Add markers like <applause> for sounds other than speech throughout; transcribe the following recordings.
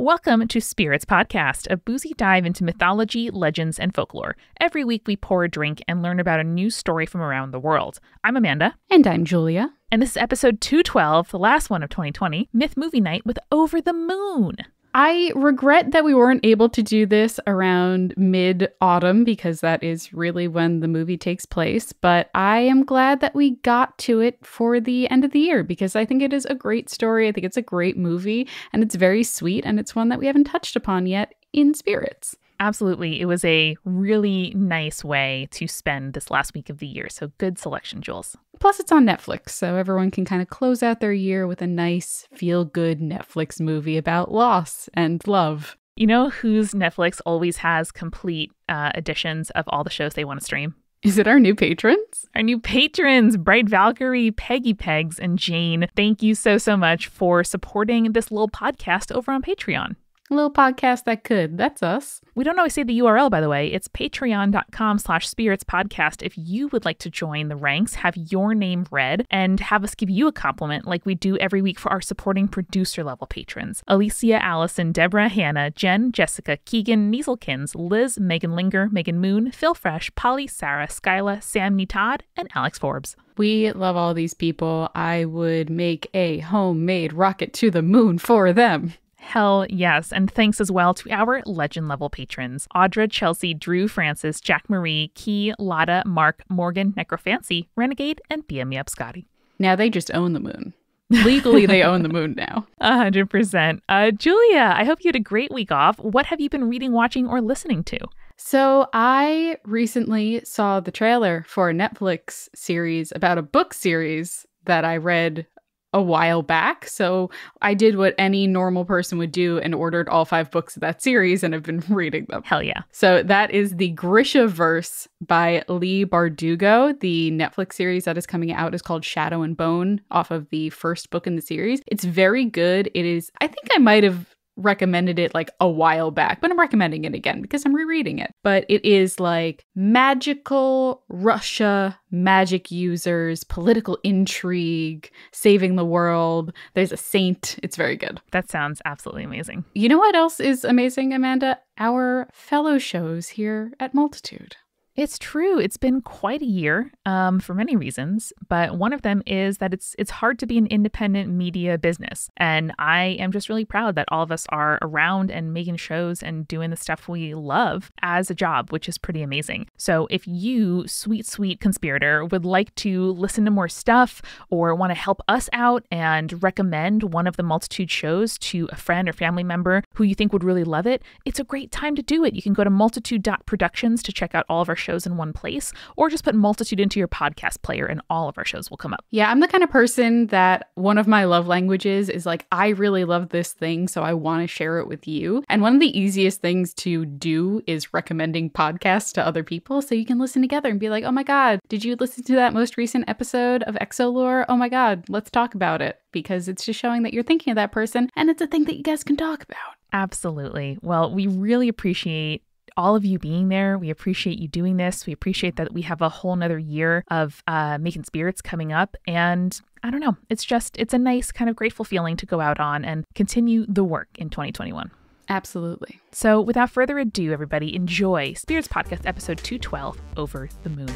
Welcome to Spirits Podcast, a boozy dive into mythology, legends, and folklore. Every week we pour a drink and learn about a new story from around the world. I'm Amanda. And I'm Julia. And this is episode 212, the last one of 2020, Myth Movie Night with Over the Moon. I regret that we weren't able to do this around mid autumn because that is really when the movie takes place. But I am glad that we got to it for the end of the year because I think it is a great story. I think it's a great movie and it's very sweet and it's one that we haven't touched upon yet in spirits. Absolutely. It was a really nice way to spend this last week of the year. So good selection, Jules. Plus, it's on Netflix, so everyone can kind of close out their year with a nice, feel good Netflix movie about loss and love. You know whose Netflix always has complete uh, editions of all the shows they want to stream? Is it our new patrons? Our new patrons, Bright Valkyrie, Peggy Pegs, and Jane. Thank you so, so much for supporting this little podcast over on Patreon. A little podcast that could. That's us. We don't always say the URL, by the way. It's patreon.com slash spirits podcast. If you would like to join the ranks, have your name read, and have us give you a compliment like we do every week for our supporting producer level patrons. Alicia, Allison, Deborah, Hannah, Jen, Jessica, Keegan, Nieselkins, Liz, Megan Linger, Megan Moon, Phil Fresh, Polly, Sarah, Skyla, Sam Todd, and Alex Forbes. We love all these people. I would make a homemade rocket to the moon for them. Hell yes. And thanks as well to our legend level patrons Audra, Chelsea, Drew, Francis, Jack Marie, Key, Lotta, Mark, Morgan, Necrofancy, Renegade, and BM Me Up Scotty. Now they just own the moon. Legally, they own the moon now. <laughs> A hundred percent. Uh, Julia, I hope you had a great week off. What have you been reading, watching, or listening to? So, I recently saw the trailer for a Netflix series about a book series that I read a while back. So I did what any normal person would do and ordered all five books of that series and have been <laughs> reading them. Hell yeah. So that is the Grishaverse by Leigh Bardugo. The Netflix series that is coming out is called Shadow and Bone off of the first book in the series. It's very good. It is, I think I might have recommended it like a while back, but I'm recommending it again because I'm rereading it. But it is like magical Russia, magic users, political intrigue, saving the world. There's a saint. It's very good. That sounds absolutely amazing. You know what else is amazing, Amanda? Our fellow shows here at Multitude. It's true. It's been quite a year um, for many reasons, but one of them is that it's it's hard to be an independent media business, and I am just really proud that all of us are around and making shows and doing the stuff we love as a job, which is pretty amazing. So if you, sweet sweet conspirator, would like to listen to more stuff or want to help us out and recommend one of the multitude shows to a friend or family member who you think would really love it, it's a great time to do it. You can go to multitude.productions to check out all of our shows in one place, or just put Multitude into your podcast player and all of our shows will come up. Yeah, I'm the kind of person that one of my love languages is like, I really love this thing, so I want to share it with you. And one of the easiest things to do is recommending podcasts to other people so you can listen together and be like, oh my God, did you listen to that most recent episode of Exolore? Oh my God, let's talk about it because it's just showing that you're thinking of that person and it's a thing that you guys can talk about. Absolutely. Well, we really appreciate all of you being there. We appreciate you doing this. We appreciate that we have a whole nother year of uh, making spirits coming up. And I don't know, it's just, it's a nice kind of grateful feeling to go out on and continue the work in 2021. Absolutely. So, without further ado, everybody, enjoy Spirits Podcast episode 212 Over the Moon.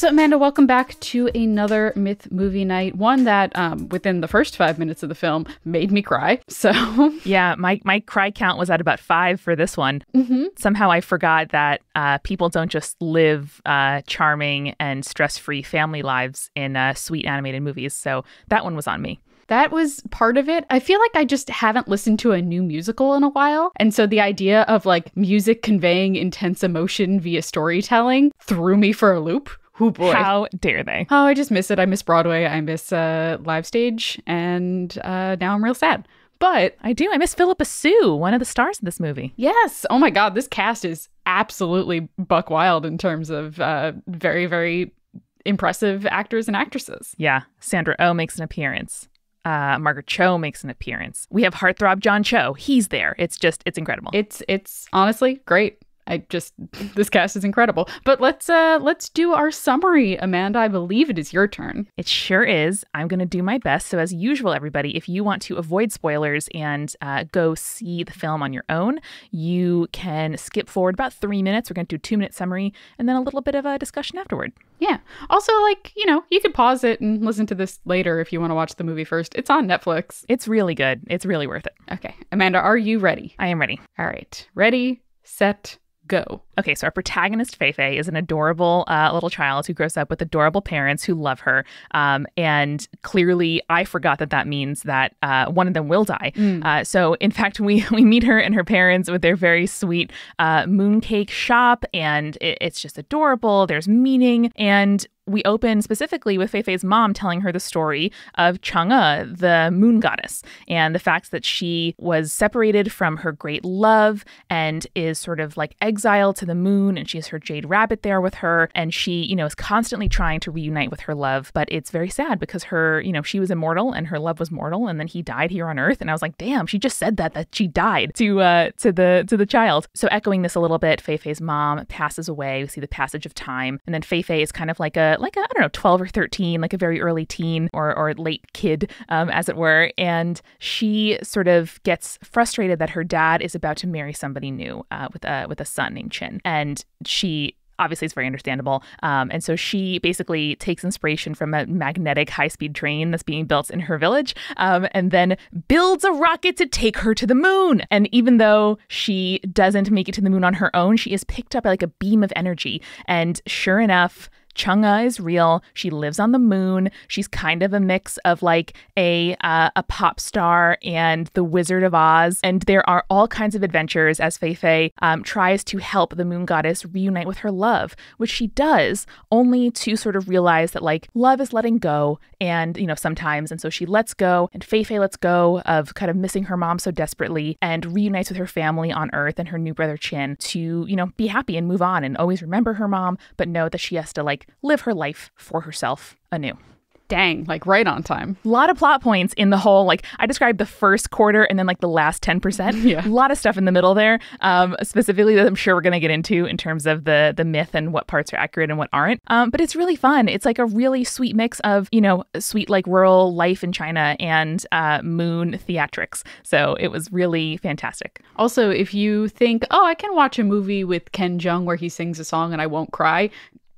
So, Amanda, welcome back to another Myth movie night. One that, um, within the first five minutes of the film, made me cry. <laughs> So, yeah, my my cry count was at about five for this one. Mm-hmm. Somehow, I forgot that uh, people don't just live uh, charming and stress free family lives in uh, sweet animated movies. So that one was on me. That was part of it. I feel like I just haven't listened to a new musical in a while. And so the idea of like music conveying intense emotion via storytelling threw me for a loop. Oh boy. How dare they? Oh, I just miss it. I miss Broadway. I miss uh, live stage. And uh, now I'm real sad. But I do. I miss Phillipa Soo, one of the stars of this movie. Yes. Oh my God. This cast is absolutely buck wild in terms of uh, very, very impressive actors and actresses. Yeah. Sandra Oh makes an appearance. Uh, Margaret Cho makes an appearance. We have heartthrob John Cho. He's there. It's just, it's incredible. It's, it's honestly great. I just <laughs> this cast is incredible. But let's uh let's do our summary, Amanda. I believe it is your turn. It sure is. I'm going to do my best. So, as usual, everybody, if you want to avoid spoilers and uh, go see the film on your own, you can skip forward about three minutes. We're going to do a two minute summary and then a little bit of a discussion afterward. Yeah. Also, like, you know, you could pause it and listen to this later if you want to watch the movie first. It's on Netflix. It's really good. It's really worth it. Okay. Amanda, are you ready? I am ready. All right. Ready, set, go. Okay, so our protagonist, Feifei, is an adorable uh, little child who grows up with adorable parents who love her. Um, and clearly, I forgot that that means that uh, one of them will die. Mm. Uh, so, in fact, we, <laughs> we meet her and her parents with their very sweet uh, mooncake shop, and it, it's just adorable. There's meaning. And we open specifically with Feifei's mom telling her the story of Chang'e, the moon goddess, and the fact that she was separated from her great love and is sort of like exiled to the moon, and she has her jade rabbit there with her, and she, you know, is constantly trying to reunite with her love, but it's very sad because her, you know, she was immortal and her love was mortal, and then he died here on Earth, and I was like, damn, she just said that that she died to uh to the to the child. So echoing this a little bit, fei fei's mom passes away. We see the passage of time, and then fei fei is kind of like a like a I don't know, 12 or 13, like a very early teen or, or late kid, um, as it were. And she sort of gets frustrated that her dad is about to marry somebody new uh, with a with a son named Chin. And she obviously it's very understandable. Um, and so she basically takes inspiration from a magnetic high speed train that's being built in her village um, and then builds a rocket to take her to the moon. And even though she doesn't make it to the moon on her own, she is picked up by like a beam of energy. And sure enough, Chang'e is real. She lives on the moon. She's kind of a mix of like a uh, a pop star and the Wizard of Oz. And there are all kinds of adventures as Feifei um, tries to help the moon goddess reunite with her love, which she does only to sort of realize that like love is letting go, and you know sometimes, and so she lets go, and Feifei lets go of kind of missing her mom so desperately, and reunites with her family on Earth and her new brother Chin to you know be happy and move on and always remember her mom, but know that she has to like live her life for herself anew. Dang, like right on time. A lot of plot points in the whole, like, I described the first quarter and then like the last 10%. <laughs> Yeah. A lot of stuff in the middle there, um, specifically that I'm sure we're going to get into in terms of the the myth and what parts are accurate and what aren't. Um, but it's really fun. It's like a really sweet mix of, you know, sweet like rural life in China and uh, moon theatrics. So it was really fantastic. Also, if you think, oh, I can watch a movie with Ken Jeong where he sings a song and I won't cry,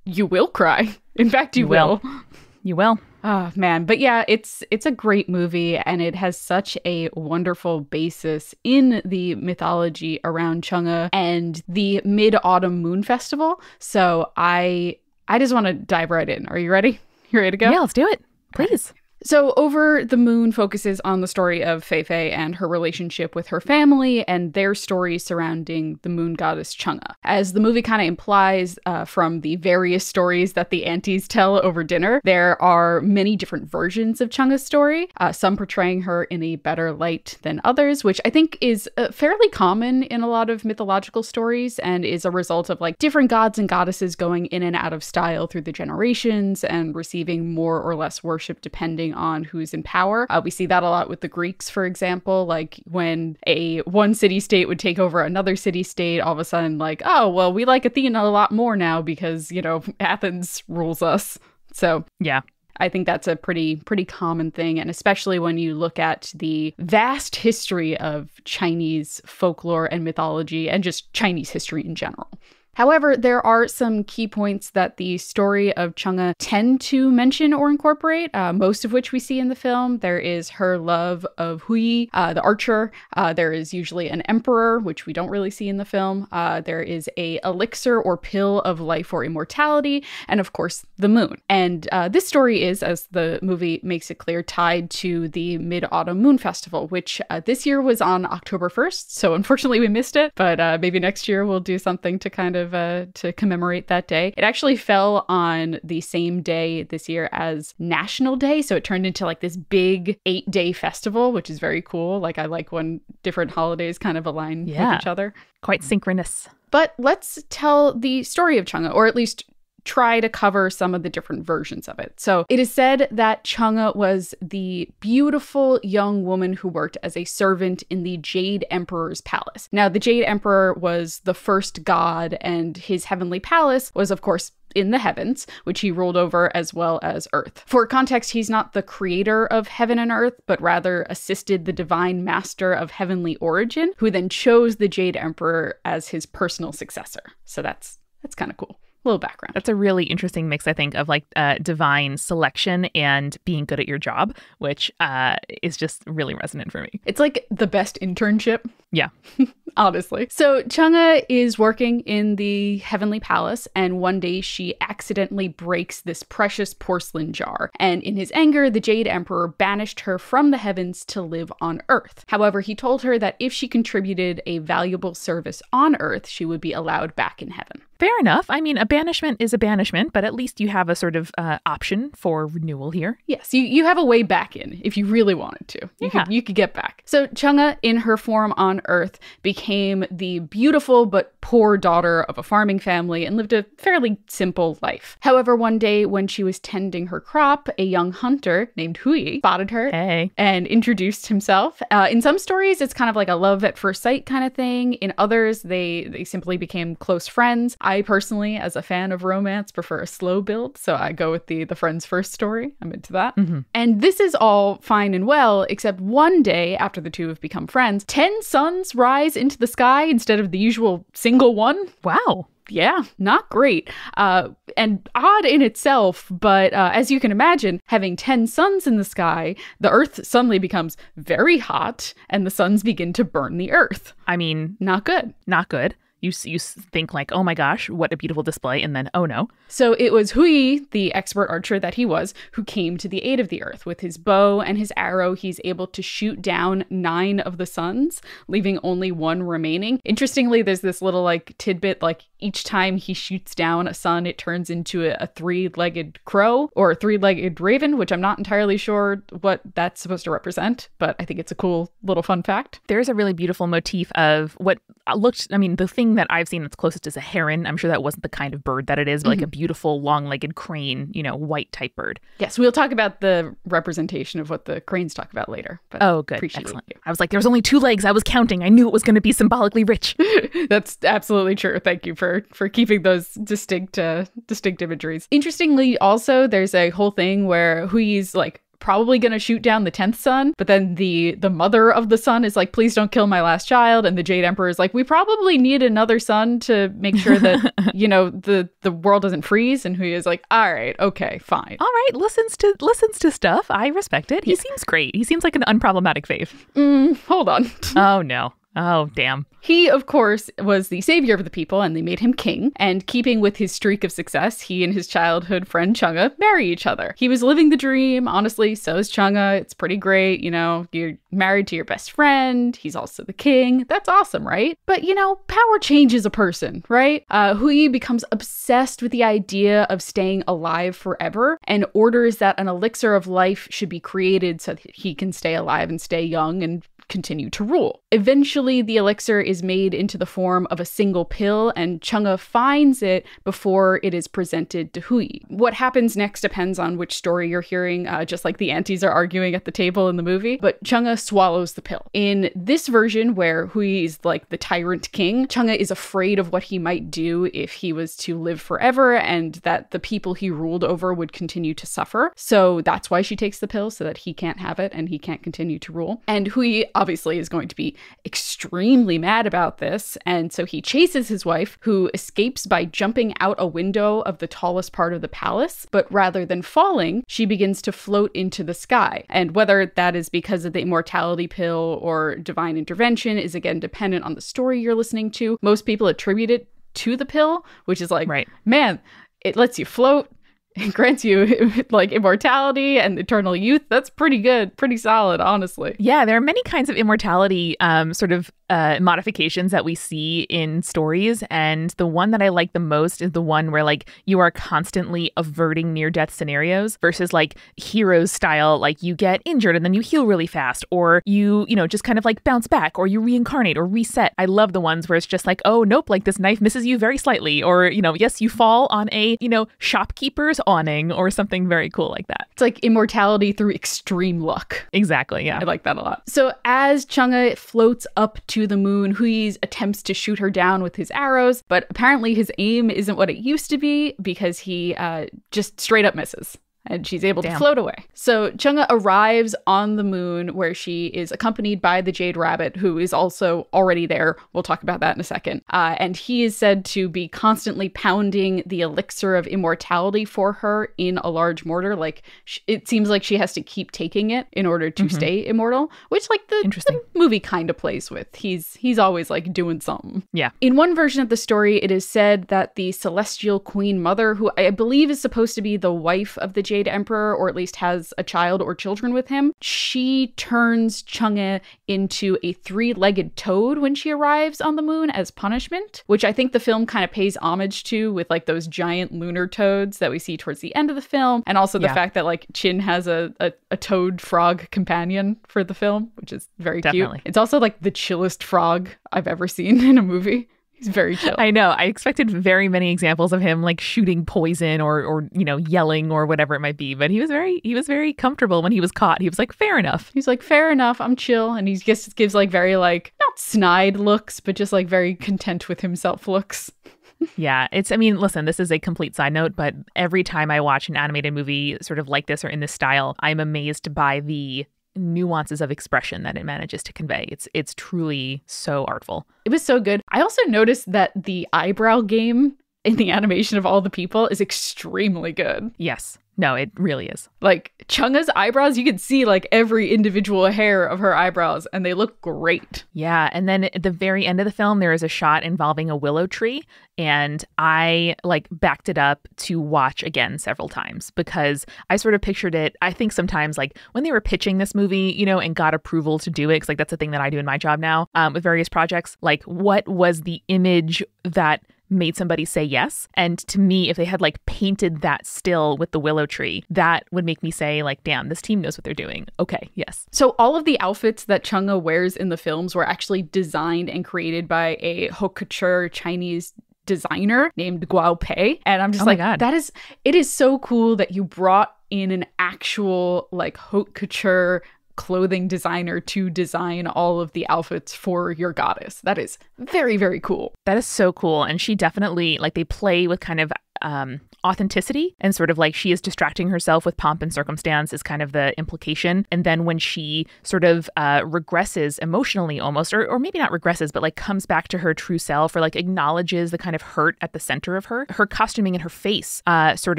you will cry. <laughs> In fact, you, You will. will. You will. Oh <laughs> man, but yeah, it's it's a great movie and it has such a wonderful basis in the mythology around Chang'e and the Mid-Autumn Moon Festival. So I I just want to dive right in. Are you ready? <laughs> You ready to go? Yeah, let's do it. Please. So, Over the Moon focuses on the story of Feifei and her relationship with her family and their story surrounding the moon goddess Chang'e. As the movie kind of implies uh, from the various stories that the aunties tell over dinner, there are many different versions of Chang'e's story, uh, some portraying her in a better light than others, which I think is uh, fairly common in a lot of mythological stories and is a result of like different gods and goddesses going in and out of style through the generations and receiving more or less worship depending on who's in power. Uh, we see that a lot with the Greeks, for example, like when a one city state would take over another city state, all of a sudden, like, oh, well, we like Athena a lot more now because, you know, <laughs> Athens rules us. So Yeah. I think that's a pretty pretty common thing and especially when you look at the vast history of Chinese folklore and mythology and just Chinese history in general. However, there are some key points that the story of Chang'e tend to mention or incorporate, uh, most of which we see in the film. There is her love of Hui, uh, the archer. Uh, there is usually an emperor, which we don't really see in the film. Uh, there is a elixir or pill of life or immortality, and of course, the moon. And uh, this story is, as the movie makes it clear, tied to the Mid Autumn Moon Festival, which uh, this year was on October 1st. So unfortunately, we missed it, but maybe next year we'll do something to kind of uh, to commemorate that day. It actually fell on the same day this year as National Day, so it turned into like this big eight day festival, which is very cool. Like I like when different holidays kind of align Yeah. with each other. Quite synchronous. But let's tell the story of Chang'e, or at least try to cover some of the different versions of it. So it is said that Chang'e was the beautiful young woman who worked as a servant in the Jade Emperor's palace. Now, the Jade Emperor was the first god, and his heavenly palace was, of course, in the heavens, which he ruled over as well as earth. For context, he's not the creator of heaven and earth, but rather assisted the divine master of heavenly origin, who then chose the Jade Emperor as his personal successor. So that's that's kind of cool little background. That's a really interesting mix, I think, of like uh, divine selection and being good at your job, which uh, is just really resonant for me. It's like the best internship. Yeah. <laughs> Honestly. So Chang'e is working in the Heavenly Palace, and one day she accidentally breaks this precious porcelain jar. And in his anger, the Jade Emperor banished her from the heavens to live on Earth. However, he told her that if she contributed a valuable service on Earth, she would be allowed back in heaven. Fair enough. I mean, a banishment is a banishment, but at least you have a sort of uh, option for renewal here. Yes, you, you have a way back in if you really wanted to. You, yeah. could, you could get back. So Chang'e, in her form on Earth, became the beautiful but poor daughter of a farming family and lived a fairly simple life. However, one day when she was tending her crop, a young hunter named Hui spotted her hey. and introduced himself. Uh, in some stories, it's kind of like a love at first sight kind of thing. In others, they, they simply became close friends. I personally, as a fan of romance, prefer a slow build, so I go with the the friends first story. I'm into that. Mm-hmm. And this is all fine and well, except one day after the two have become friends, ten suns rise into the sky instead of the usual single one. Wow yeah, not great. Uh, and odd in itself, but uh, as you can imagine, having 10 suns in the sky, the Earth suddenly becomes very hot and the suns begin to burn the Earth. I mean, not good. Not good you you think like, oh my gosh, what a beautiful display, and then oh no. So it was Hui, the expert archer that he was, who came to the aid of the Earth with his bow and his arrow. He's able to shoot down nine of the suns, leaving only one remaining. Interestingly, there's this little like tidbit like each time he shoots down a sun, it turns into a, a three-legged crow or a three-legged raven, which I'm not entirely sure what that's supposed to represent, but I think it's a cool little fun fact. There's a really beautiful motif of what uh, looked. I mean, the thing that I've seen that's closest is a heron. I'm sure that wasn't the kind of bird that it is, but mm-hmm. like a mm-hmm. beautiful long-legged crane, you know, white type bird. Yes, we'll talk about the representation of what the cranes talk about later. oh, good, excellent. You. I was like, there was only two legs. I was counting. I knew it was going to be symbolically rich. <laughs> that's absolutely true. Thank you for for keeping those distinct uh, distinct imageries. Interestingly, also there's a whole thing where Hui's like probably going to shoot down the 10th sun, but then the the mother of the sun is like please don't kill my last child and the jade emperor is like we probably need another sun to make sure that <laughs> you know the the world doesn't freeze and Hui is like all right okay fine. All right listens to listens to stuff. I respect it. He yeah. seems great. He seems like an unproblematic fave. Mm, hold on. <laughs> Oh no Oh, damn. He, of course, was the savior of the people and they made him king. And keeping with his streak of success, he and his childhood friend Chang'e marry each other. He was living the dream. Honestly, so is Chang'e. It's pretty great. You know, you're married to your best friend. He's also the king. That's awesome, right? But, you know, power changes a person, right? Uh, Hui becomes obsessed with the idea of staying alive forever and orders that an elixir of life should be created so that he can stay alive and stay young and continue to rule. Eventually, the elixir is made into the form of a single pill, and Chang'e finds it before it is presented to Hui. What happens next depends on which story you're hearing, uh, just like the aunties are arguing at the table in the movie. But Chang'e swallows the pill. In this version, where Hui is like the tyrant king, Chang'e is afraid of what he might do if he was to live forever and that the people he ruled over would continue to suffer. So that's why she takes the pill, so that he can't have it and he can't continue to rule. And Hui obviously is going to be extremely mad about this. And so he chases his wife, who escapes by jumping out a window of the tallest part of the palace. But rather than falling, she begins to float into the sky. And whether that is because of the immortality pill or divine intervention is again dependent on the story you're listening to. Most people attribute it to the pill, which is like, right. man, it lets you float it <laughs> grants you <laughs> like immortality and eternal youth. That's pretty good, pretty solid, honestly. Yeah, there are many kinds of immortality um, sort of uh, modifications that we see in stories. And the one that I like the most is the one where like you are constantly averting near death scenarios versus like heroes style, like you get injured and then you heal really fast, or you, you know, just kind of like bounce back or you reincarnate or reset. I love the ones where it's just like, oh, nope, like this knife misses you very slightly. Or, you know, yes, you fall on a, you know, shopkeeper's awning or something very cool like that. It's like immortality through extreme luck. Exactly. Yeah. I like that a lot. So as Chang'e floats up to the moon, Hui attempts to shoot her down with his arrows, but apparently his aim isn't what it used to be because he uh, just straight up misses and she's able Damn. to float away. So Chang'e arrives on the moon where she is accompanied by the Jade Rabbit, who is also already there. We'll talk about that in a second. Uh, and he is said to be constantly pounding the elixir of immortality for her in a large mortar. Like sh- it seems like she has to keep taking it in order to mm-hmm. stay immortal, which like the, Interesting. the movie kind of plays with. He's he's always like doing something. Yeah. In one version of the story, it is said that the celestial queen mother, who I believe is supposed to be the wife of the Jade Emperor, or at least has a child or children with him, she turns Chang'e into a three legged toad when she arrives on the moon as punishment, which I think the film kind of pays homage to with like those giant lunar toads that we see towards the end of the film. And also the yeah. fact that like Chin has a, a, a, toad frog companion for the film, which is very Definitely. cute. It's also like the chillest frog I've ever seen <laughs> in a movie. He's very chill. I know. I expected very many examples of him like shooting poison or or you know yelling or whatever it might be, but he was very he was very comfortable when he was caught. He was like fair enough. He's like fair enough. I'm chill, and he just gives like very like not snide looks, but just like very content with himself looks. <laughs> yeah, it's I mean, listen, this is a complete side note, but every time I watch an animated movie sort of like this or in this style, I'm amazed by the nuances of expression that it manages to convey. It's it's truly so artful. It was so good. I also noticed that the eyebrow game in the <laughs> animation of all the people is extremely good. Yes. No, it really is. Like Chang'e's eyebrows, you can see like every individual hair of her eyebrows and they look great. Yeah, and then at the very end of the film there is a shot involving a willow tree and I like backed it up to watch again several times because I sort of pictured it. I think sometimes like when they were pitching this movie, you know, and got approval to do it cuz like that's the thing that I do in my job now um, with various projects, like what was the image that made somebody say yes. And to me, if they had like painted that still with the willow tree, that would make me say, like, damn, this team knows what they're doing. Okay, yes. So all of the outfits that Chang'e wears in the films were actually designed and created by a haute couture Chinese designer named Guo Pei. And I'm just oh like, that is it is so cool that you brought in an actual like haute couture clothing designer to design all of the outfits for your goddess. That is very, very cool. That is so cool. And she definitely, like, they play with kind of um, authenticity and sort of like she is distracting herself with pomp and circumstance is kind of the implication. And then when she sort of uh, regresses emotionally almost, or, or maybe not regresses, but like comes back to her true self or like acknowledges the kind of hurt at the center of her, her costuming and her face uh, sort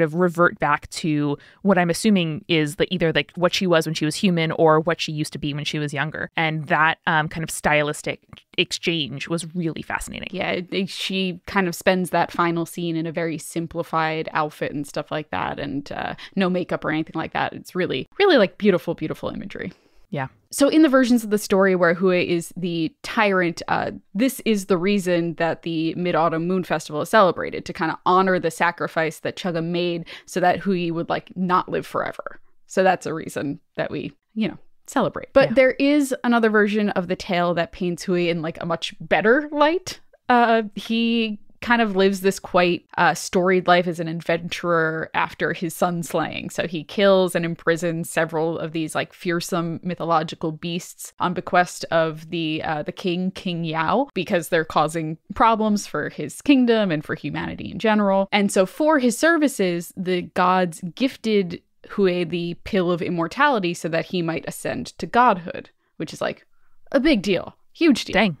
of revert back to what I'm assuming is the, either like what she was when she was human or what she used to be when she was younger. And that um, kind of stylistic exchange was really fascinating. Yeah, she kind of spends that final scene in a very simplified outfit and stuff like that, and uh, no makeup or anything like that. It's really, really like beautiful, beautiful imagery. Yeah. So, in the versions of the story where Hui is the tyrant, uh, this is the reason that the Mid Autumn Moon Festival is celebrated to kind of honor the sacrifice that Chang'e made so that Hui would like not live forever. So, that's a reason that we, you know, celebrate. But yeah. there is another version of the tale that paints Hui in like a much better light. Uh, he kind of lives this quite uh, storied life as an adventurer after his sun slaying. So he kills and imprisons several of these like fearsome mythological beasts on bequest of the uh, the king King Yao because they're causing problems for his kingdom and for humanity in general. And so for his services, the gods gifted Hui the pill of immortality so that he might ascend to godhood, which is like a big deal, huge deal. Dang.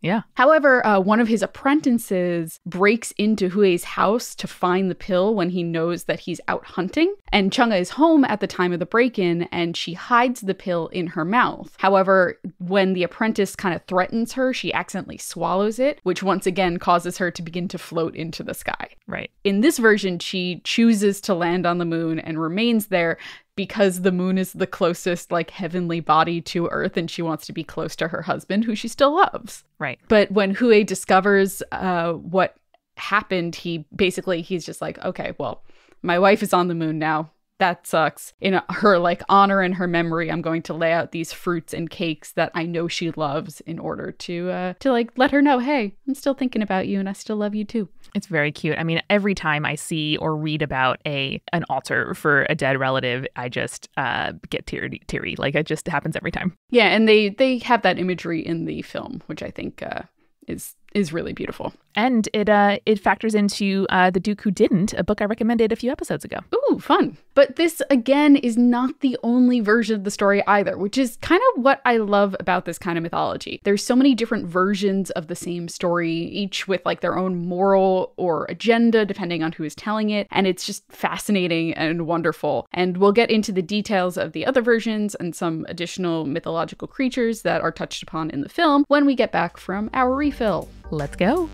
Yeah. However, uh, one of his apprentices breaks into Hui's house to find the pill when he knows that he's out hunting. And Chang'e is home at the time of the break in and she hides the pill in her mouth. However, when the apprentice kind of threatens her, she accidentally swallows it, which once again causes her to begin to float into the sky. Right. In this version, she chooses to land on the moon and remains there because the moon is the closest like heavenly body to earth and she wants to be close to her husband who she still loves Right. but when hui discovers uh, what happened he basically he's just like okay well my wife is on the moon now that sucks in her like honor and her memory i'm going to lay out these fruits and cakes that i know she loves in order to uh to like let her know hey i'm still thinking about you and i still love you too It's very cute. I mean, every time I see or read about a an altar for a dead relative, I just uh, get teary, teary. Like it just happens every time. Yeah, and they they have that imagery in the film, which I think uh, is is really beautiful. And it uh, it factors into uh, the Duke Who Didn't, a book I recommended a few episodes ago. Ooh, fun. But this again is not the only version of the story either, which is kind of what I love about this kind of mythology. There's so many different versions of the same story, each with like their own moral or agenda depending on who is telling it, and it's just fascinating and wonderful. And we'll get into the details of the other versions and some additional mythological creatures that are touched upon in the film when we get back from our refill. Let's go.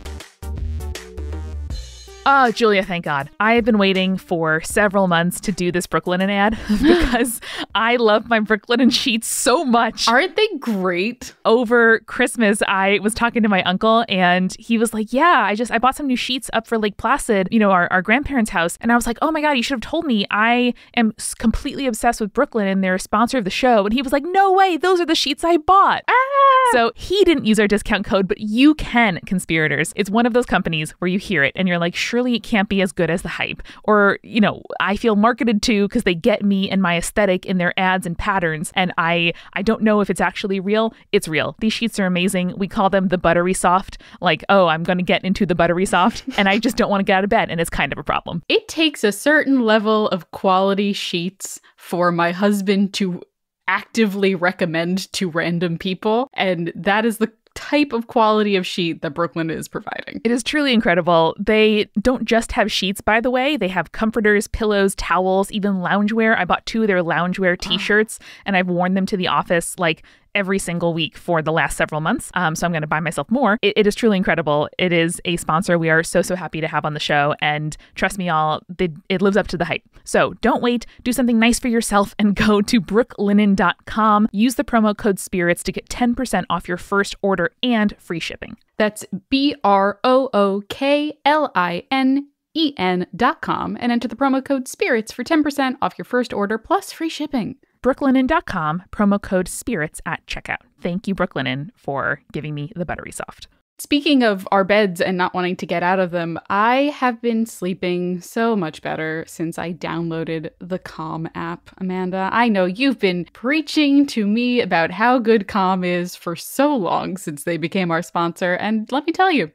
Oh, Julia, thank God. I have been waiting for several months to do this Brooklinen ad <laughs> because I love my Brooklinen sheets so much. Aren't they great? Over Christmas, I was talking to my uncle and he was like, Yeah, I just I bought some new sheets up for Lake Placid, you know, our, our grandparents' house. And I was like, Oh my God, you should have told me. I am completely obsessed with Brooklinen and they're a sponsor of the show. And he was like, No way, those are the sheets I bought. Ah! So he didn't use our discount code, but you can, conspirators. It's one of those companies where you hear it and you're like, surely it can't be as good as the hype. Or, you know, I feel marketed to because they get me and my aesthetic in their ads and patterns. And I I don't know if it's actually real. It's real. These sheets are amazing. We call them the buttery soft. Like, oh, I'm gonna get into the buttery soft. <laughs> and I just don't want to get out of bed. And it's kind of a problem. It takes a certain level of quality sheets for my husband to actively recommend to random people. And that is the type of quality of sheet that Brooklinen is providing. It is truly incredible. They don't just have sheets, by the way. They have comforters, pillows, towels, even loungewear. I bought two of their loungewear ah. t shirts and I've worn them to the office like every single week for the last several months. Um, so I'm going to buy myself more. It, it is truly incredible. It is a sponsor we are so, so happy to have on the show. And trust me, all, they, it lives up to the hype. So don't wait. Do something nice for yourself and go to brooklinen.com. Use the promo code SPIRITS to get 10% off your first order and free shipping. That's B R O O K L I N E N dot com and enter the promo code SPIRITS for 10% off your first order plus free shipping. brooklinen.com, promo code SPIRITS at checkout. Thank you, Brooklinen, for giving me the buttery soft. Speaking of our beds and not wanting to get out of them, I have been sleeping so much better since I downloaded the Calm app. Amanda, I know you've been preaching to me about how good Calm is for so long since they became our sponsor, and let me tell you,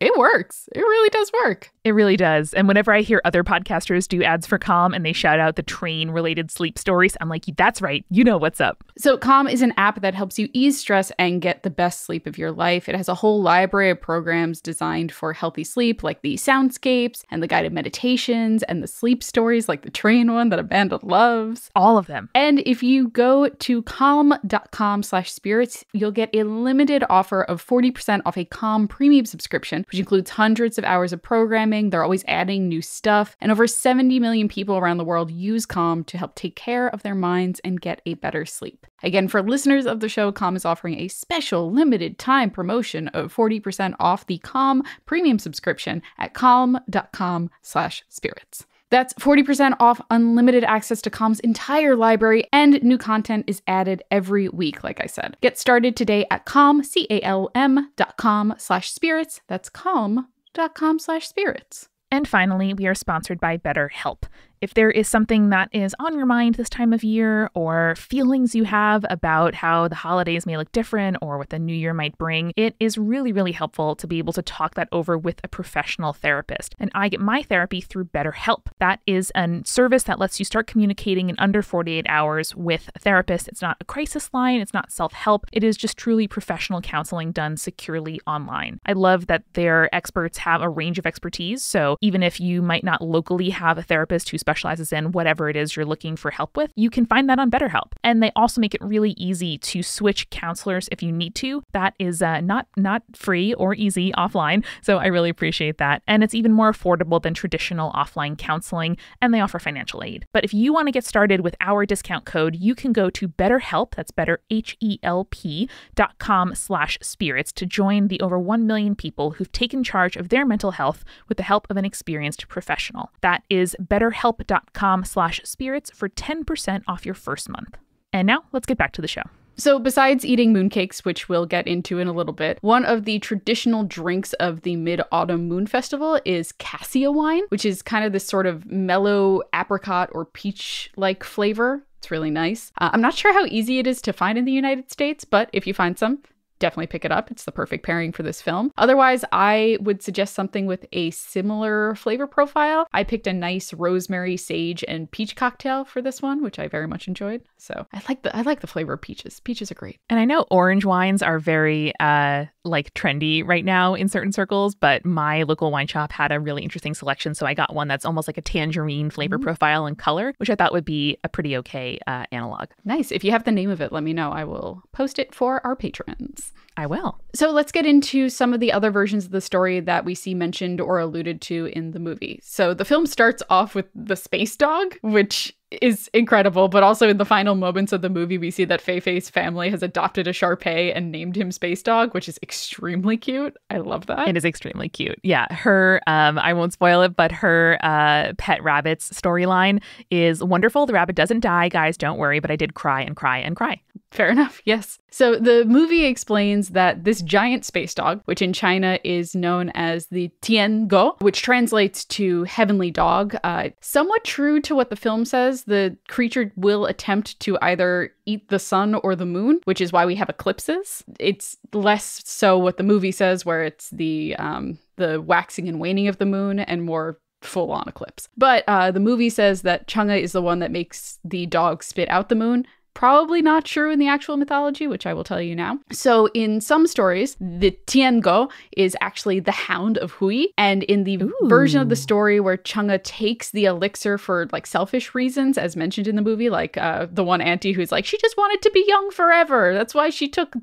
it works. It really does work. It really does. And whenever I hear other podcasters do ads for Calm and they shout out the train related sleep stories, I'm like, that's right. You know what's up. So, Calm is an app that helps you ease stress and get the best sleep of your life. It has a whole library of programs designed for healthy sleep, like the soundscapes and the guided meditations and the sleep stories, like the train one that Amanda loves. All of them. And if you go to calm.com slash spirits, you'll get a limited offer of 40% off a Calm premium subscription, which includes hundreds of hours of programming. They're always adding new stuff. And over 70 million people around the world use Calm to help take care of their minds and get a better sleep. Again, for listeners of the show, Calm is offering a special limited time promotion of 40% off the Calm premium subscription at calm.com slash spirits. That's 40% off unlimited access to Calm's entire library, and new content is added every week, like I said. Get started today at calm, C-A-L-M dot com slash spirits. That's calm slash spirits. And finally, we are sponsored by BetterHelp. If there is something that is on your mind this time of year, or feelings you have about how the holidays may look different or what the new year might bring, it is really, really helpful to be able to talk that over with a professional therapist. And I get my therapy through BetterHelp. That is a service that lets you start communicating in under 48 hours with a therapist. It's not a crisis line, it's not self help, it is just truly professional counseling done securely online. I love that their experts have a range of expertise. So even if you might not locally have a therapist who specializes in whatever it is you're looking for help with, you can find that on BetterHelp. And they also make it really easy to switch counselors if you need to. That is uh, not not free or easy offline. So I really appreciate that. And it's even more affordable than traditional offline counseling, and they offer financial aid. But if you want to get started with our discount code, you can go to BetterHelp, that's better H-E-L-P dot com slash spirits to join the over 1 million people who've taken charge of their mental health with the help of an experienced professional. That is betterhelp.com slash spirits for 10% off your first month. And now let's get back to the show. So, besides eating mooncakes, which we'll get into in a little bit, one of the traditional drinks of the Mid Autumn Moon Festival is cassia wine, which is kind of this sort of mellow apricot or peach like flavor. It's really nice. Uh, I'm not sure how easy it is to find in the United States, but if you find some, definitely pick it up. It's the perfect pairing for this film. Otherwise, I would suggest something with a similar flavor profile. I picked a nice rosemary, sage, and peach cocktail for this one, which I very much enjoyed. So I like the I like the flavor of peaches. Peaches are great. And I know orange wines are very uh like trendy right now in certain circles, but my local wine shop had a really interesting selection. So I got one that's almost like a tangerine flavor mm-hmm. profile and color, which I thought would be a pretty okay uh, analog. Nice. If you have the name of it, let me know. I will post it for our patrons. I will. So let's get into some of the other versions of the story that we see mentioned or alluded to in the movie. So the film starts off with the space dog, which is incredible, but also in the final moments of the movie, we see that Fei Fei's family has adopted a Shar Pei and named him Space Dog, which is extremely cute. I love that. It is extremely cute. Yeah, her, um, I won't spoil it, but her uh, pet rabbit's storyline is wonderful. The rabbit doesn't die, guys, don't worry, but I did cry and cry and cry. Fair enough, yes. So the movie explains that this giant space dog, which in China is known as the Tiangou, which translates to heavenly dog, uh, somewhat true to what the film says, the creature will attempt to either eat the sun or the moon, which is why we have eclipses. It's less so what the movie says, where it's the um, the waxing and waning of the moon, and more full on eclipse. But uh, the movie says that Chang'e is the one that makes the dog spit out the moon, probably not true in the actual mythology, which I will tell you now. So, in some stories, the Tiangou is actually the hound of Hui. And in the Ooh. version of the story where Chang'e takes the elixir for like selfish reasons, as mentioned in the movie, like uh, the one auntie who's like, she just wanted to be young forever. That's why she took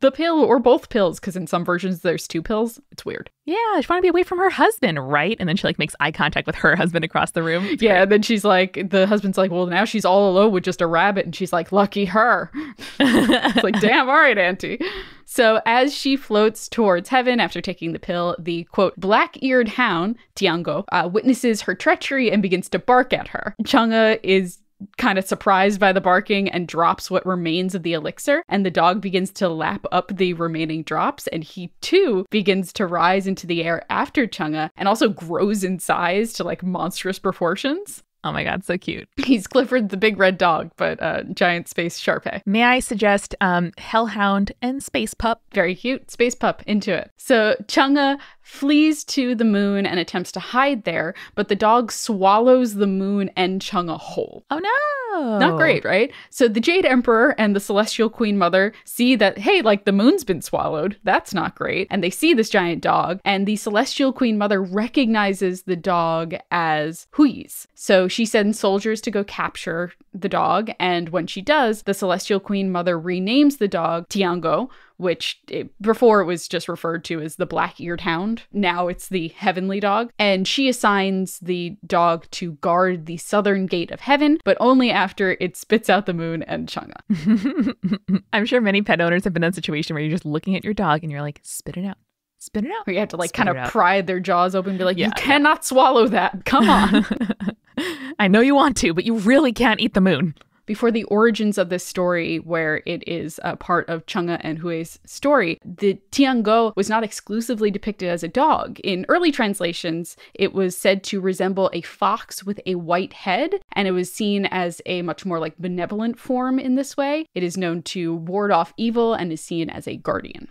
the pill or both pills, because in some versions there's two pills. It's weird. Yeah, she wanted to be away from her husband, right? And then she like makes eye contact with her husband across the room. It's yeah, great. and then she's like, the husband's like, well, now she's all alone with just a rabbit, and she's like, lucky her. <laughs> it's like, damn, all right, Auntie. So as she floats towards heaven after taking the pill, the quote, black eared hound, Tiangou, uh, witnesses her treachery and begins to bark at her. Chang'e is kind of surprised by the barking and drops what remains of the elixir and the dog begins to lap up the remaining drops and he too begins to rise into the air after Chang'e and also grows in size to like monstrous proportions. Oh my god, so cute. <laughs> He's Clifford the big red dog, but uh, giant space Shar Pei. May I suggest um, Hellhound and Space Pup? Very cute. Space Pup into it. So Chang'e flees to the moon and attempts to hide there, but the dog swallows the moon and Chang'e whole. Oh no! Not great, right? So the Jade Emperor and the Celestial Queen Mother see that, hey, like the moon's been swallowed. That's not great. And they see this giant dog, and the Celestial Queen Mother recognizes the dog as Hui's. So she sends soldiers to go capture the dog, and when she does, the Celestial Queen Mother renames the dog Tiangou, which it, before it was just referred to as the black eared hound. Now it's the heavenly dog. And she assigns the dog to guard the southern gate of heaven, but only after it spits out the moon and Chang'e. <laughs> I'm sure many pet owners have been in a situation where you're just looking at your dog and you're like, spit it out. Spit it out. Or you have to like spit kind of pry their jaws open and be like, yeah, you cannot swallow that. Come on. <laughs> <laughs> I know you want to, but you really can't eat the moon. before the origins of this story, where it is a part of Chang'e and Hui's story, the Tiangou was not exclusively depicted as a dog. In early translations, it was said to resemble a fox with a white head, and it was seen as a much more like benevolent form in this way. It is known to ward off evil and is seen as a guardian.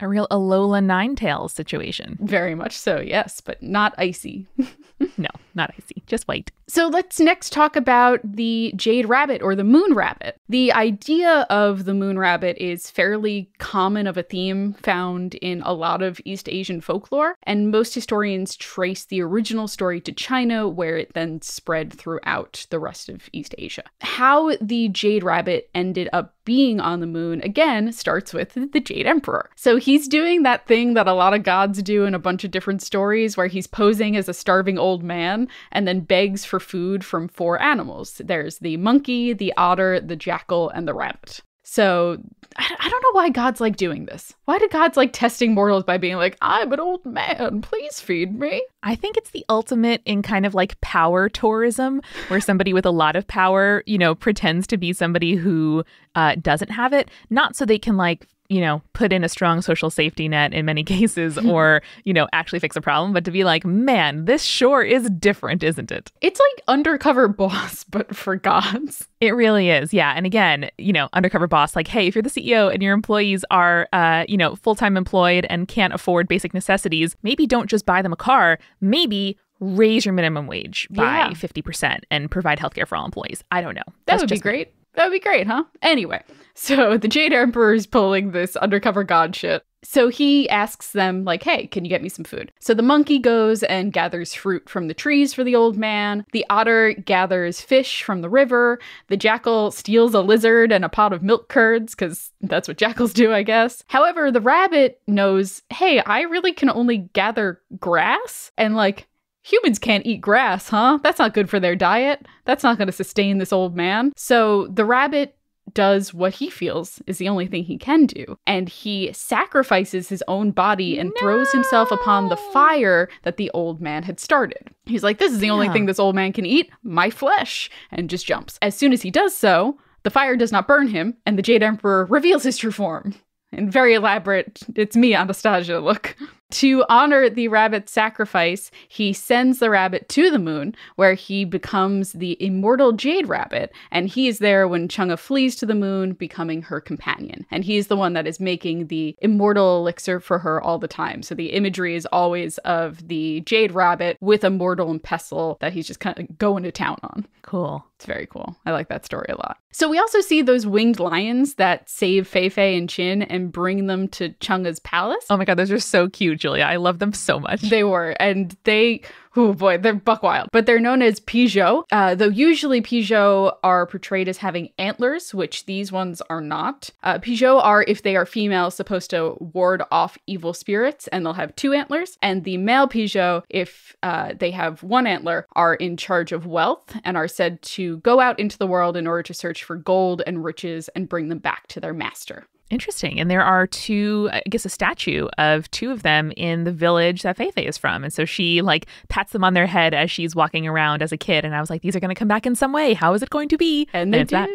A real Alola Ninetales situation. Very much so, yes, but not icy. <laughs> no, not icy, just white. So let's next talk about the jade rabbit or the moon rabbit. The idea of the moon rabbit is fairly common of a theme found in a lot of East Asian folklore, and most historians trace the original story to China, where it then spread throughout the rest of East Asia. How the jade rabbit ended up being on the moon again starts with the Jade Emperor. So he's doing that thing that a lot of gods do in a bunch of different stories where he's posing as a starving old man and then begs for food from four animals. There's the monkey, the otter, the jackal, and the rabbit. So I, I don't know why God's like doing this. Why do gods like testing mortals by being like, I'm an old man, please feed me? I think it's the ultimate in kind of like power tourism, where somebody with a lot of power, you know, pretends to be somebody who uh, doesn't have it, not so they can like you know, put in a strong social safety net in many <laughs> cases <laughs> or, you know, actually fix a problem, but to be like, man, this sure is different, isn't it? It's like undercover <laughs> boss, but for gods. It really is. Yeah. And again, you know, undercover boss, like, hey, if you're the CEO and your employees are, uh, you know, full time employed and can't afford basic necessities, maybe don't just buy them a car. Maybe raise your minimum wage by yeah. 50% and provide healthcare for all employees. I don't know. That That's would be great. Me. That would be great, huh? Anyway, <laughs> so the Jade Emperor is pulling this undercover god shit. So he asks them, like, hey, can you get me some food? So the monkey goes and gathers fruit from the trees for the old man. The otter gathers fish from the river. The jackal steals a lizard and a pot of milk curds, because that's what jackals do, I guess. However, the rabbit knows, hey, I really can only gather grass. And, like, humans can't eat grass, huh? That's not good for their diet. That's not going to sustain this old man. So the rabbit does what he feels is the only thing he can do. And he sacrifices his own body and no! throws himself upon the fire that the old man had started. He's like, This is the only thing this old man can eat my flesh, and just jumps. As soon as he does so, the fire does not burn him, and the Jade Emperor reveals his true form. In very elaborate, it's me, Anastasia look. To honor the rabbit's sacrifice, he sends the rabbit to the moon, where he becomes the immortal Jade Rabbit, and he is there when Chang'e flees to the moon, becoming her companion. And he's the one that is making the immortal elixir for her all the time. So the imagery is always of the Jade Rabbit with a mortal and pestle that he's just kind of going to town on. Cool. It's very cool. I like that story a lot. So we also see those winged lions that save Fei Fei and Chin and bring them to Chang'e's palace. Oh my god, those are so cute. Julia. I love them so much. They were, and they oh boy, they're buck wild. But they're known as pi-jo, uh, though usually pi-jo are portrayed as having antlers, which these ones are not. Uh, pi-jo are, if they are female, supposed to ward off evil spirits, and they'll have two antlers. And the male pi-jo, if uh, they have one antler, are in charge of wealth and are said to go out into the world in order to search for gold and riches and bring them back to their master. Interesting. And there are two, I guess, a statue of two of them in the village that Fei Fei is from. And so she like pats them on their head as she's walking around as a kid. And I was like, these are going to come back in some way. How is it going to be? And, and they do. That.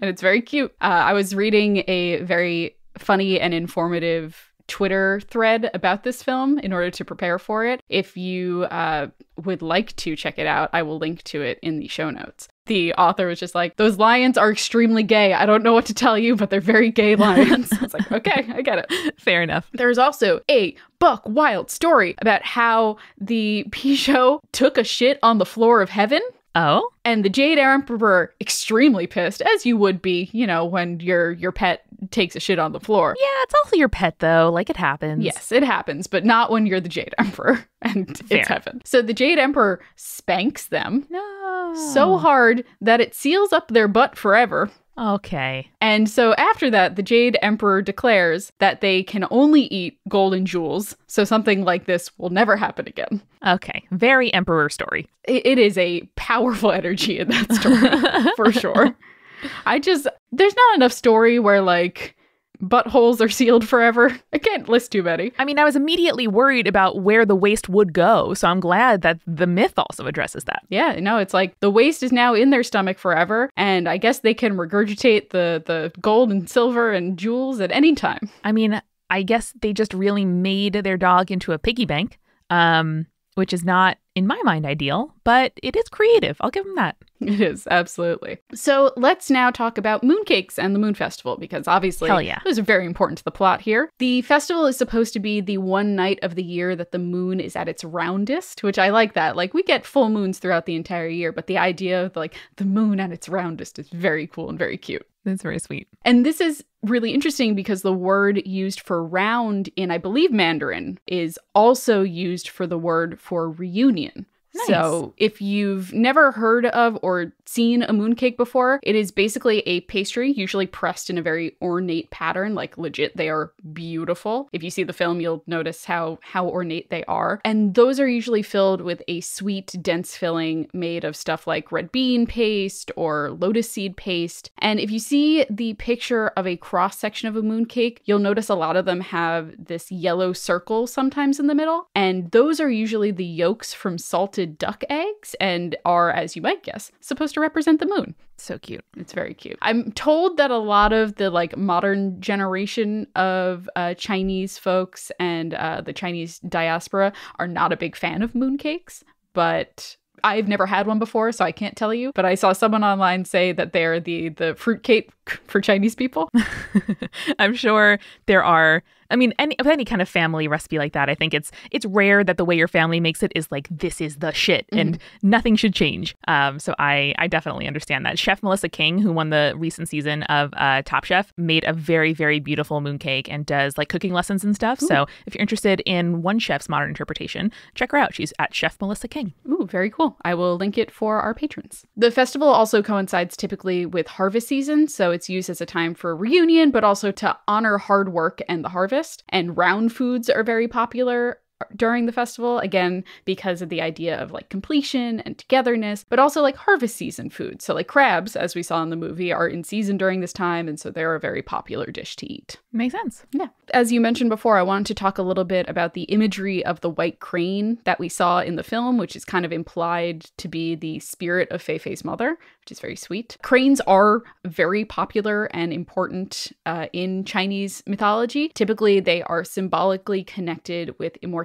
And it's very cute. Uh, I was reading a very funny and informative Twitter thread about this film in order to prepare for it. If you uh, would like to check it out, I will link to it in the show notes. The author was just like, Those lions are extremely gay. I don't know what to tell you, but they're very gay lions. <laughs> I was like, Okay, I get it. Fair enough. There's also a buck wild story about how the pi-jo took a shit on the floor of heaven Oh. And the Jade Emperor extremely pissed, as you would be, you know, when your your pet takes a shit on the floor. Yeah, it's also your pet though. Like it happens. Yes, it happens, but not when you're the Jade <laughs> Emperor and Fair. it's heaven. So the Jade Emperor spanks them. No. So hard that it seals up their butt forever. Okay. And so after that, the Jade Emperor declares that they can only eat golden jewels. So something like this will never happen again. Okay. Very Emperor story. it, it is a powerful <laughs> energy in that story, for sure. <laughs> I just, there's not enough story where like buttholes are sealed forever. <laughs> I can't list too many. I mean, I was immediately worried about where the waste would go, so I'm glad that the myth also addresses that. Yeah, no, it's like the waste is now in their stomach forever, and I guess they can regurgitate the the gold and silver and jewels at any time. I mean, I guess they just really made their dog into a piggy bank, um, which is not, in my mind, ideal, but it is creative. I'll give them that. It is, absolutely. So let's now talk about mooncakes and the Moon Festival, because obviously Hell yeah. those are very important to the plot here. The festival is supposed to be the one night of the year that the moon is at its roundest, which I like that. Like we get full moons throughout the entire year, but the idea of like the moon at its roundest is very cool and very cute. That's very sweet. And this is really interesting because the word used for round in, I believe, Mandarin is also used for the word for reunion. Nice. So, if you've never heard of or seen a mooncake before, it is basically a pastry, usually pressed in a very ornate pattern. Like legit, they are beautiful. If you see the film, you'll notice how how ornate they are. And those are usually filled with a sweet, dense filling made of stuff like red bean paste or lotus seed paste. And if you see the picture of a cross section of a mooncake, you'll notice a lot of them have this yellow circle sometimes in the middle. And those are usually the yolks from salted duck eggs and are, as you might guess, supposed to represent the moon. So cute. It's very cute. I'm told that a lot of the like modern generation of uh, Chinese folks and uh, the Chinese diaspora are not a big fan of mooncakes, but I've never had one before, so I can't tell you. But I saw someone online say that they're the the fruit cake <laughs> for Chinese people. <laughs> I'm sure there are. I mean, any of any kind of family recipe like that, I think it's it's rare that the way your family makes it is like this is the shit, and nothing should change. Um, so I I definitely understand that. Chef Melissa King, who won the recent season of uh, Top Chef, made a very very beautiful mooncake and does like cooking lessons and stuff. So if you're interested in one chef's modern interpretation, check her out. She's at Chef Melissa King. Ooh, very cool. I will link it for our patrons. The festival also coincides typically with harvest season, so it's used as a time for reunion, but also to honor hard work and the harvest. And round foods are very popular during the festival again because of the idea of like completion and togetherness but also like harvest season food so like crabs as we saw in the movie are in season during this time and so they're a very popular dish to eat Makes sense. yeah. As you mentioned before, I wanted to talk a little bit about the imagery of the white crane that we saw in the film, which is kind of implied to be the spirit of Fei Fei's mother, which is very sweet. Cranes are very popular and important uh, in Chinese mythology. Typically, they are symbolically connected with immortality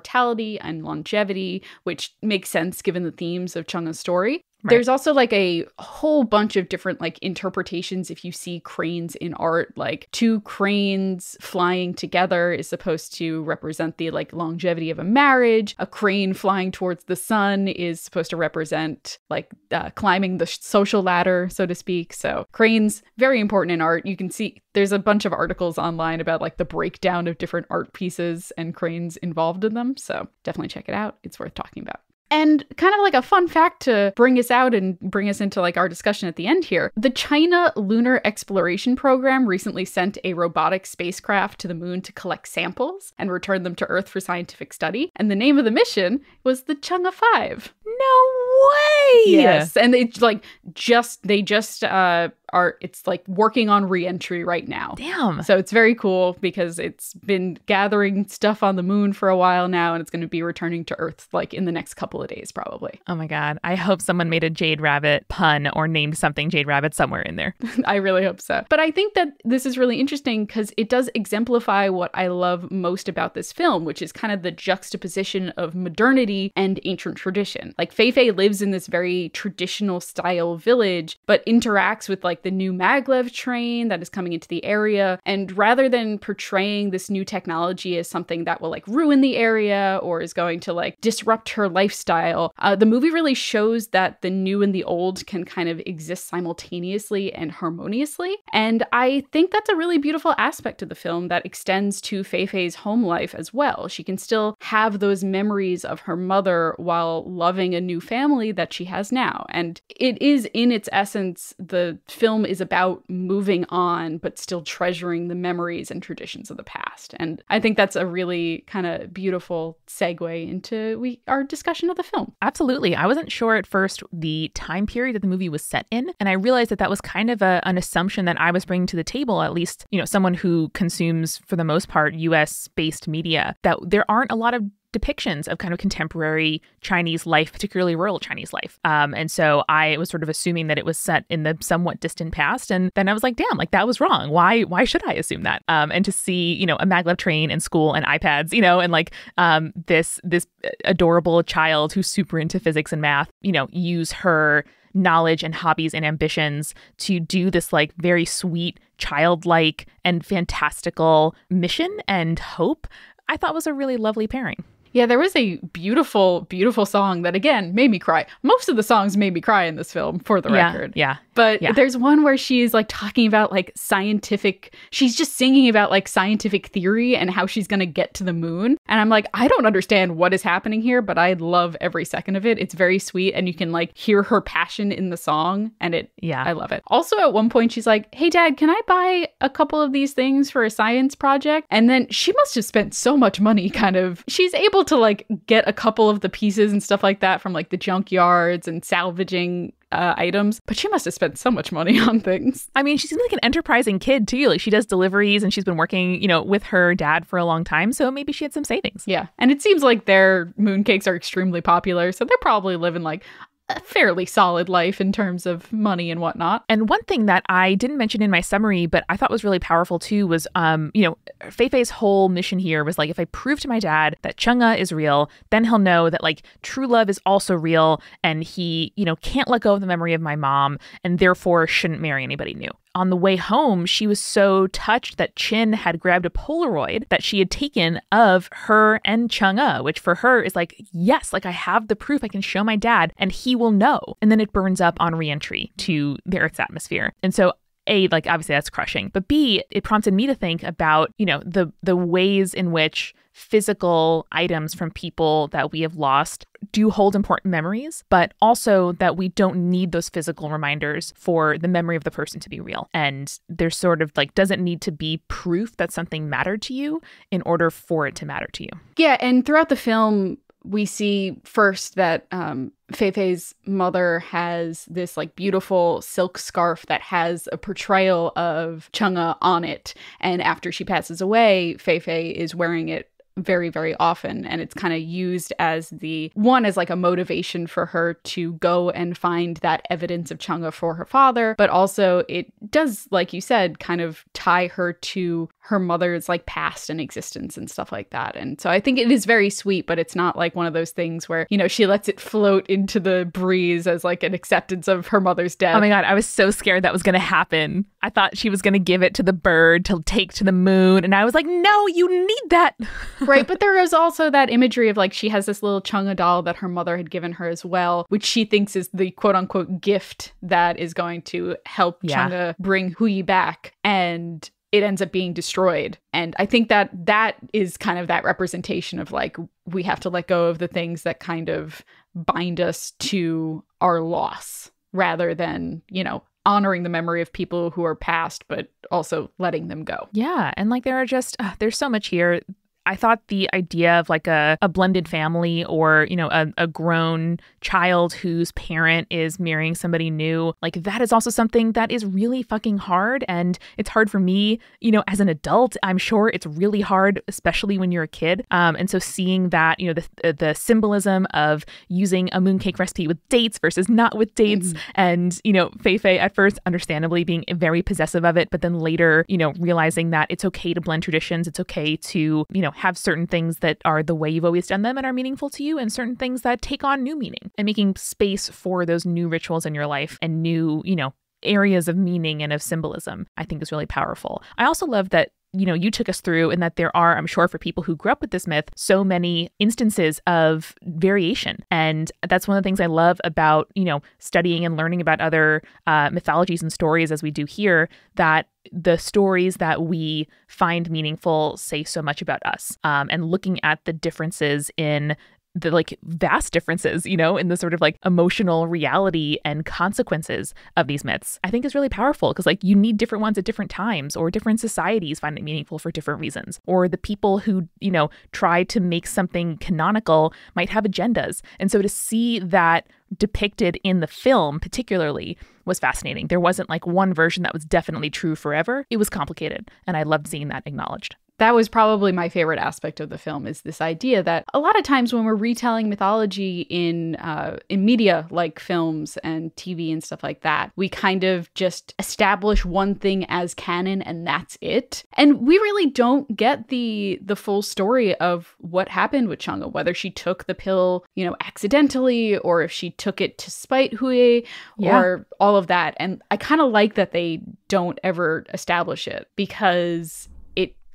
and longevity, which makes sense given the themes of Chang'e's story. Right. There's also like a whole bunch of different like interpretations if you see cranes in art like two cranes flying together is supposed to represent the like longevity of a marriage. A crane flying towards the sun is supposed to represent like uh, climbing the social ladder so to speak. So cranes very important in art. You can see there's a bunch of articles online about like the breakdown of different art pieces and cranes involved in them. So definitely check it out. It's worth talking about and kind of like a fun fact to bring us out and bring us into like our discussion at the end here. The China Lunar Exploration Program recently sent a robotic spacecraft to the moon to collect samples and return them to Earth for scientific study. And the name of the mission was the Chang'e 5. No way. Yes. And they like just they just uh are it's like working on reentry right now. Damn. So it's very cool because it's been gathering stuff on the moon for a while now and it's going to be returning to Earth like in the next couple of days probably. Oh my god. I hope someone made a Jade Rabbit pun or named something Jade Rabbit somewhere in there. <laughs> I really hope so. But I think that this is really interesting because it does exemplify what I love most about this film, which is kind of the juxtaposition of modernity and ancient tradition. Like Fei Fei lives in this very traditional style village, but interacts with like the new maglev train that is coming into the area. And rather than portraying this new technology as something that will like ruin the area or is going to like disrupt her lifestyle, uh, the movie really shows that the new and the old can kind of exist simultaneously and harmoniously. And I think that's a really beautiful aspect of the film that extends to Fei Fei's home life as well. She can still have those memories of her mother while loving a new family that she has now. And it is, in its essence, the film is about moving on, but still treasuring the memories and traditions of the past. And I think that's a really kind of beautiful segue into we our discussion of the film. Absolutely. I wasn't sure at first the time period that the movie was set in, and I realized that that was kind of a, an assumption that I was bringing to the table, at least, you know, someone who consumes for the most part US based media, that there aren't a lot of depictions of kind of contemporary Chinese life, particularly rural Chinese life. Um, and so I was sort of assuming that it was set in the somewhat distant past. And then I was like, damn, like that was wrong. Why why should I assume that? Um, and to see, you know, a maglev train and school and iPads, you know, and like um, this this adorable child who's super into physics and math, you know, use her knowledge and hobbies and ambitions to do this like very sweet childlike and fantastical mission and hope I thought was a really lovely pairing. Yeah, there was a beautiful, beautiful song that again made me cry. Most of the songs made me cry in this film, for the yeah, record. Yeah. But yeah. there's one where she's like talking about like scientific, she's just singing about like scientific theory and how she's going to get to the moon. And I'm like, I don't understand what is happening here, but I love every second of it. It's very sweet. And you can like hear her passion in the song. And it, yeah, I love it. Also, at one point, she's like, Hey, dad, can I buy a couple of these things for a science project? And then she must have spent so much money, kind of. She's able to like get a couple of the pieces and stuff like that from like the junkyards and salvaging uh, items, but she must have spent so much money <laughs> on things. I mean, she seems like an enterprising kid too. Like she does deliveries and she's been working, you know, with her dad for a long time. So maybe she had some savings. Yeah. And it seems like their mooncakes are extremely popular. So they're probably living like a fairly solid life in terms of money and whatnot. And one thing that I didn't mention in my summary, but I thought was really powerful too, was um, you know, Fei Fei's whole mission here was like, if I prove to my dad that Chang'e is real, then he'll know that like true love is also real, and he, you know, can't let go of the memory of my mom, and therefore shouldn't marry anybody new on the way home, she was so touched that Chin had grabbed a Polaroid that she had taken of her and Chang'e, which for her is like, yes, like I have the proof. I can show my dad and he will know. And then it burns up on reentry to the Earth's atmosphere. And so a like obviously that's crushing but b it prompted me to think about you know the the ways in which physical items from people that we have lost do hold important memories, but also that we don't need those physical reminders for the memory of the person to be real. And there's sort of like, doesn't need to be proof that something mattered to you in order for it to matter to you. Yeah. And throughout the film, we see first that um, Fei Fei's mother has this like beautiful silk scarf that has a portrayal of Chang'e on it. And after she passes away, Fei is wearing it very very often and it's kind of used as the one as like a motivation for her to go and find that evidence of Chang'e for her father but also it does like you said kind of tie her to her mother's like past and existence and stuff like that and so I think it is very sweet but it's not like one of those things where you know she lets it float into the breeze as like an acceptance of her mother's death. Oh my god I was so scared that was going to happen. I thought she was going to give it to the bird to take to the moon and I was like no you need that <laughs> right. But there is also that imagery of like she has this little Chang'e doll that her mother had given her as well, which she thinks is the quote unquote gift that is going to help yeah. Chang'e bring Hui back. And it ends up being destroyed. And I think that that is kind of that representation of like we have to let go of the things that kind of bind us to our loss rather than, you know, honoring the memory of people who are past, but also letting them go. Yeah. And like there are just, uh, there's so much here. I thought the idea of like a, a blended family or, you know, a, a grown child whose parent is marrying somebody new, like that is also something that is really fucking hard. And it's hard for me, you know, as an adult. I'm sure it's really hard, especially when you're a kid. Um, and so seeing that, you know, the, the symbolism of using a mooncake recipe with dates versus not with dates, mm. and, you know, Fei Fei at first, understandably being very possessive of it, but then later, you know, realizing that it's okay to blend traditions, it's okay to, you know, have certain things that are the way you've always done them and are meaningful to you, and certain things that take on new meaning and making space for those new rituals in your life and new, you know, areas of meaning and of symbolism, I think is really powerful. I also love that you know, you took us through, and that there are, I'm sure, for people who grew up with this myth, so many instances of variation. And that's one of the things I love about, you know, studying and learning about other uh, mythologies and stories as we do here, that the stories that we find meaningful say so much about us. Um, and looking at the differences in the like vast differences, you know, in the sort of like emotional reality and consequences of these myths, I think is really powerful because like you need different ones at different times or different societies find it meaningful for different reasons. Or the people who, you know, try to make something canonical might have agendas. And so to see that depicted in the film, particularly, was fascinating. There wasn't like one version that was definitely true forever. It was complicated, and I loved seeing that acknowledged that was probably my favorite aspect of the film is this idea that a lot of times when we're retelling mythology in uh, in media like films and TV and stuff like that, we kind of just establish one thing as canon and that's it. And we really don't get the the full story of what happened with Chang'e, whether she took the pill, you know, accidentally or if she took it to spite Hui yeah. or all of that. And I kind of like that they don't ever establish it because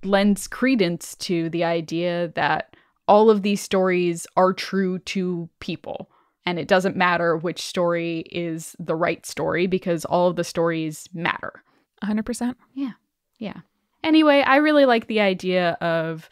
lends credence to the idea that all of these stories are true to people. And it doesn't matter which story is the right story because all of the stories matter. 100%. Yeah. Yeah. Anyway, I really like the idea of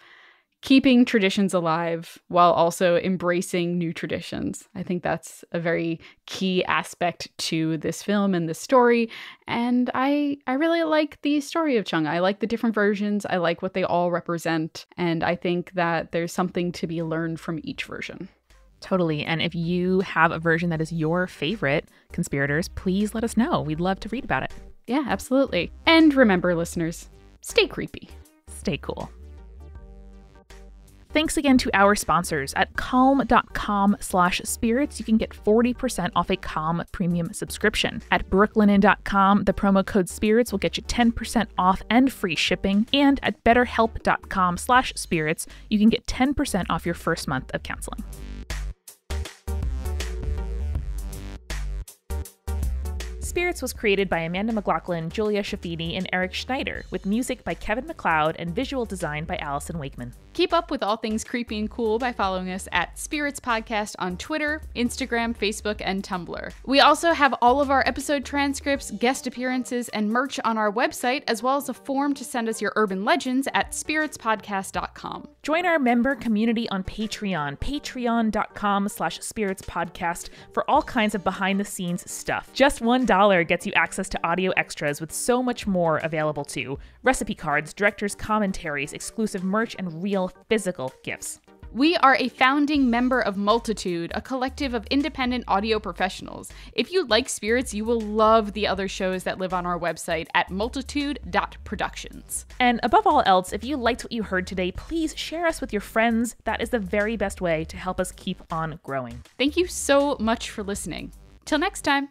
keeping traditions alive while also embracing new traditions. I think that's a very key aspect to this film and this story. And I I really like the story of Chung. I like the different versions. I like what they all represent. And I think that there's something to be learned from each version. Totally. And if you have a version that is your favorite, conspirators, please let us know. We'd love to read about it. Yeah, absolutely. And remember, listeners, stay creepy. Stay cool. Thanks again to our sponsors at calm.com slash spirits. You can get 40% off a Calm premium subscription. At brooklinen.com, the promo code spirits will get you 10% off and free shipping. And at betterhelp.com slash spirits, you can get 10% off your first month of counseling. Spirits was created by Amanda McLaughlin, Julia Schifini, and Eric Schneider, with music by Kevin MacLeod and visual design by Allison Wakeman. Keep up with all things creepy and cool by following us at Spirits Podcast on Twitter, Instagram, Facebook, and Tumblr. We also have all of our episode transcripts, guest appearances, and merch on our website, as well as a form to send us your urban legends at spiritspodcast.com. Join our member community on Patreon, patreon.com slash spiritspodcast for all kinds of behind-the-scenes stuff. Just one dollar gets you access to audio extras with so much more available too recipe cards, director's commentaries, exclusive merch, and real physical gifts. We are a founding member of Multitude, a collective of independent audio professionals. If you like spirits, you will love the other shows that live on our website at multitude.productions. And above all else, if you liked what you heard today, please share us with your friends. That is the very best way to help us keep on growing. Thank you so much for listening. Till next time.